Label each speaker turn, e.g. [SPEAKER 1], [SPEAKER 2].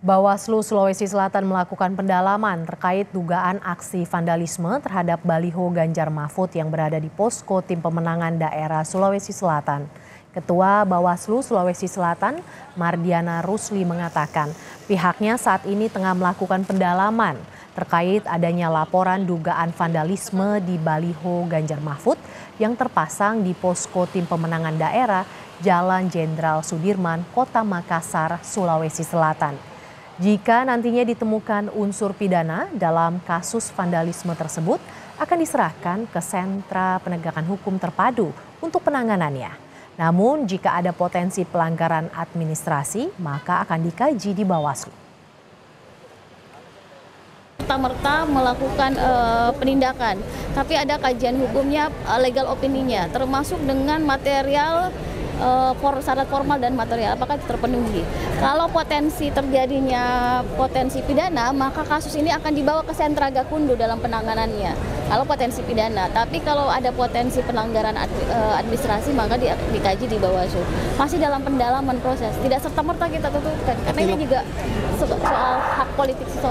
[SPEAKER 1] Bawaslu Sulawesi Selatan melakukan pendalaman terkait dugaan aksi vandalisme terhadap baliho Ganjar Mahfud yang berada di posko tim pemenangan daerah Sulawesi Selatan. Ketua Bawaslu Sulawesi Selatan, Mardiana Rusli mengatakan pihaknya saat ini tengah melakukan pendalaman terkait adanya laporan dugaan vandalisme di baliho Ganjar Mahfud yang terpasang di posko tim pemenangan daerah Jalan Jenderal Sudirman, Kota Makassar, Sulawesi Selatan. Jika nantinya ditemukan unsur pidana dalam kasus vandalisme tersebut, akan diserahkan ke sentra penegakan hukum terpadu untuk penanganannya. Namun, jika ada potensi pelanggaran administrasi, maka akan dikaji di Bawaslu.
[SPEAKER 2] serta-merta melakukan uh, penindakan, tapi ada kajian hukumnya, uh, legal opininya, termasuk dengan material uh, for, syarat formal dan material apakah terpenuhi. Kalau potensi terjadinya potensi pidana, maka kasus ini akan dibawa ke sentra Gakundu dalam penanganannya. Kalau potensi pidana, tapi kalau ada potensi pelanggaran eh, administrasi maka di, dikaji di Bawaslu. Masih dalam pendalaman proses, tidak serta merta kita tutupkan karena ini juga soal hak politik